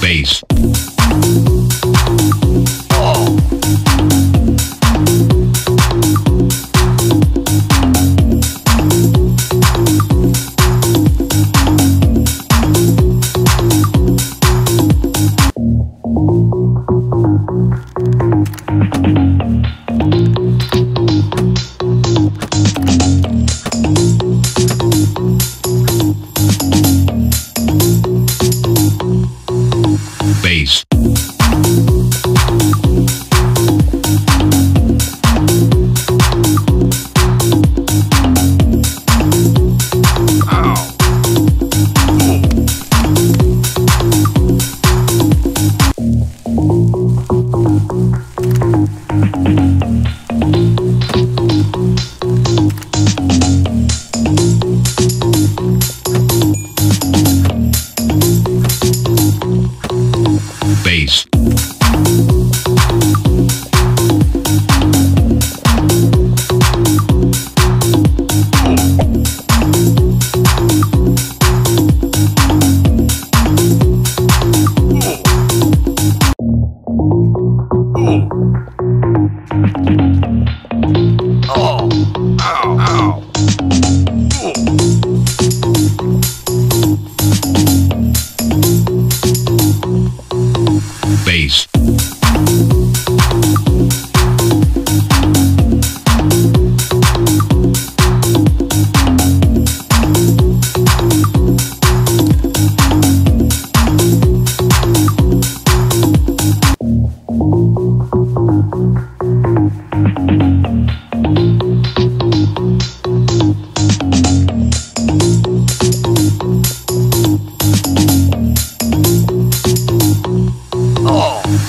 bass,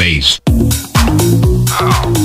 bass. Oh.